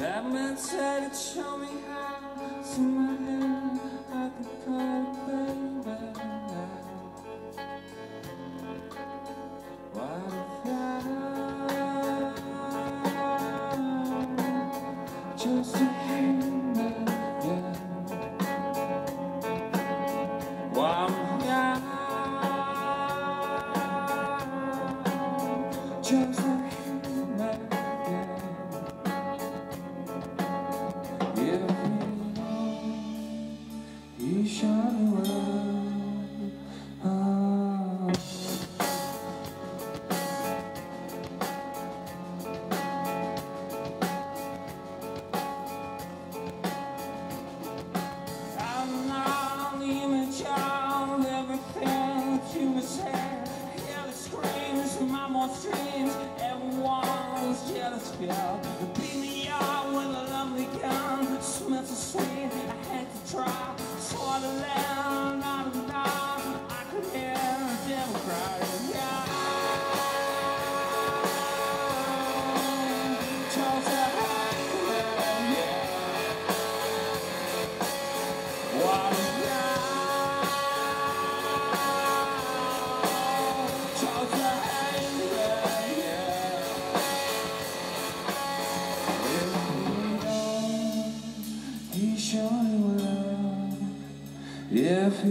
That man said to show me how to my hand I could put baby What if I just a hand yeah. One just a hand my. Everyone's jealous, girl. Beat me up with a lovely gun. Smells so sweet, I had to try. Saw the land of the dark. I could hear the devil cry. Yeah. Charles, If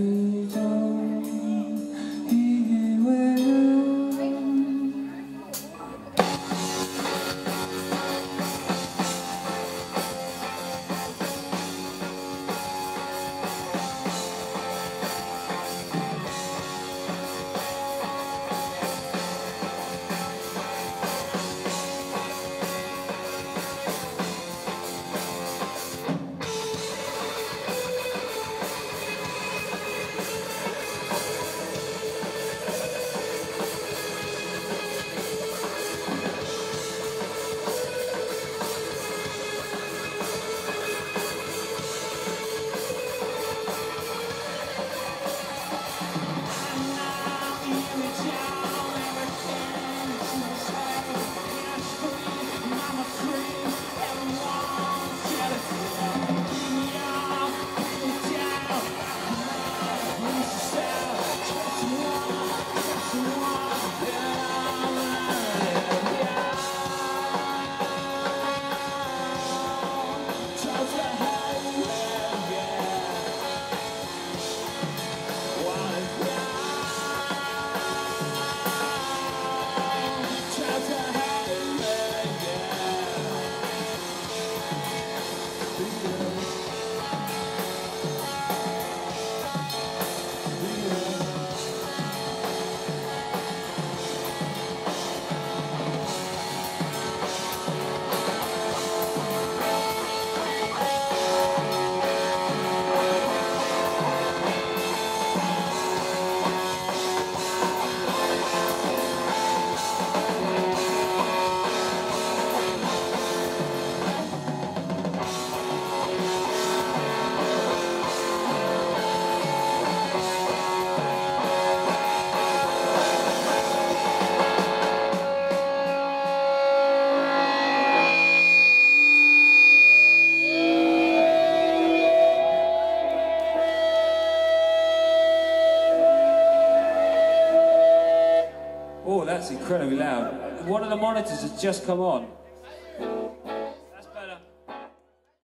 Oh, that's incredibly loud. One of the monitors has just come on.